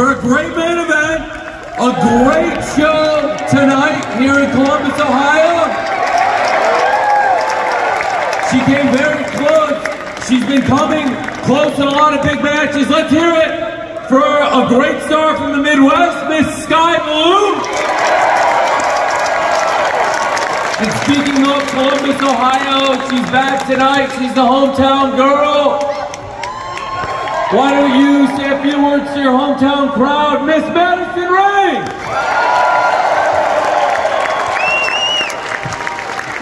for a great main event, a great show tonight here in Columbus, Ohio. She came very close. She's been coming close in a lot of big matches. Let's hear it for a great star from the Midwest, Miss Skye Blue. And speaking of Columbus, Ohio, she's back tonight. She's the hometown girl. Why don't you say a few words to your hometown crowd, Miss Madison Rayne?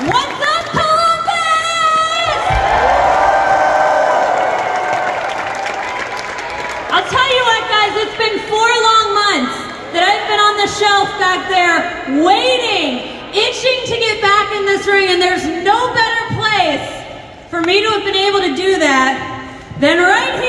What's up, Columbus? I'll tell you what, guys, it's been four long months that I've been on the shelf back there waiting, itching to get back in this ring, and there's no better place for me to have been able to do that than right here